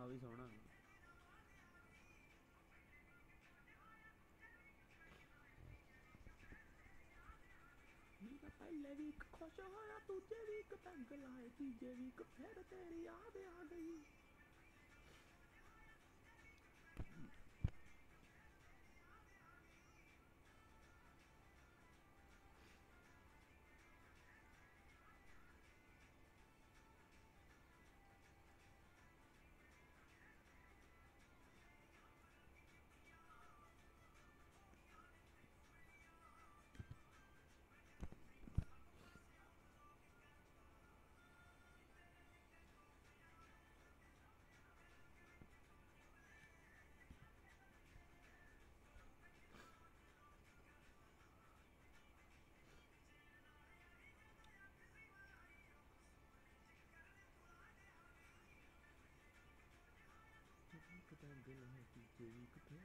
ਆ ਵੀ ਸੋਹਣਾ। ਨੀ ਪਹਿਲੇ ਵੀ ਖੁਸ਼ ਹੋਇਆ, ਦੂਜੇ ਵੀ ਇੱਕ ਲਾਏ, ਤੀਜੇ ਵੀ ਇੱਕ ਤੇਰੀ ਯਾਦ ਆ ਗਈ। I'm gonna make you. do you could play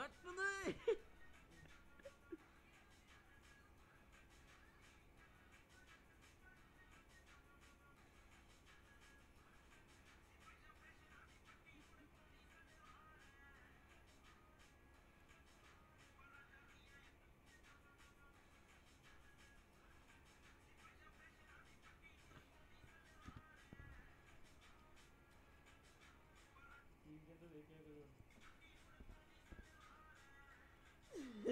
Godfather! 얘기해드려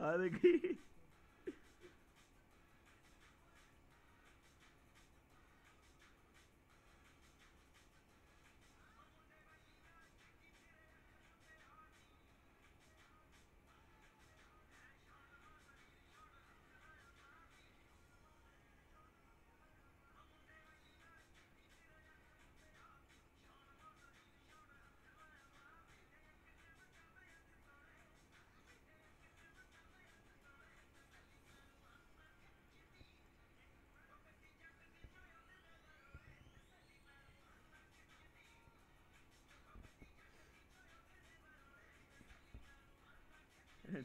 ਆ ਦੇਖੀ।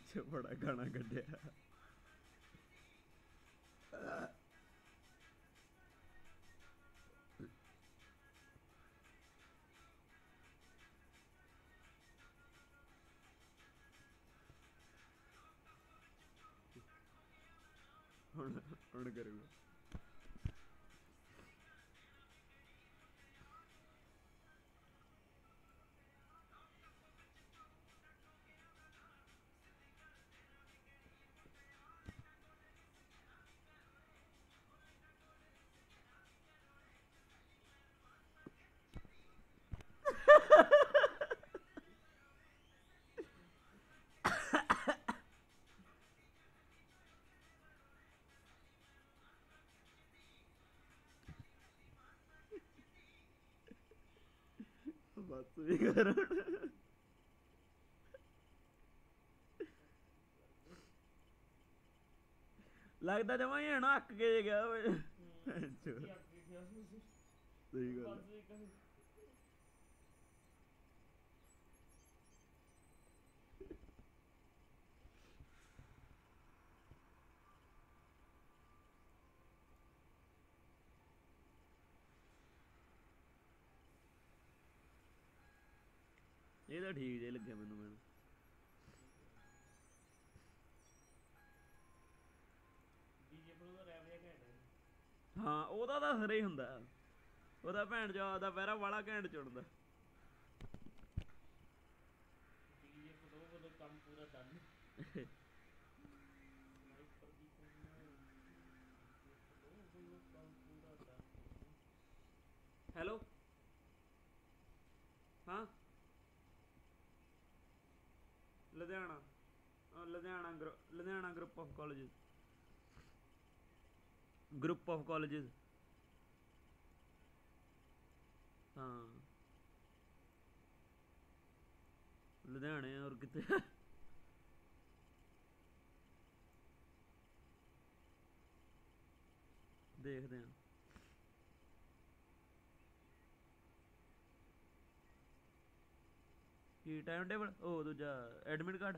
ചെപ്പട കാണാൻ കണ്ടിയാ ਬਸ ਵੀ ਕਰ। ਲੱਗਦਾ ਜਮਾ ਹੀ ਹਣਾ ਅੱਕ ਕੇ ਗਿਆ ਓਏ ਸਹੀ ਗੱਲ। ਇਹ ਤਾਂ ਠੀਕ ਜੇ ਲੱਗਿਆ ਮੈਨੂੰ ਮੈਨੂੰ। ਹਾਂ। ਉਹਦਾ ਤਾਂ ਸਰੇ ਹੁੰਦਾ। ਉਹਦਾ ਭੈਣ ਜੋ ਦਾ ਪਹਿਰਾ ਵਾਲਾ ਘੈਂਟ ਚੁਣਦਾ। Hello? Ludhiana. Uh, Ludhiana, Ludhiana group of colleges. Group of colleges. हाँ लुधियाने और कितने देखते हैं ਕੀ ਟਾਈਮ ਟੇਬਲ ਉਹ ਦੂਜਾ ਐਡਮਿਟ ਕਾਰਡ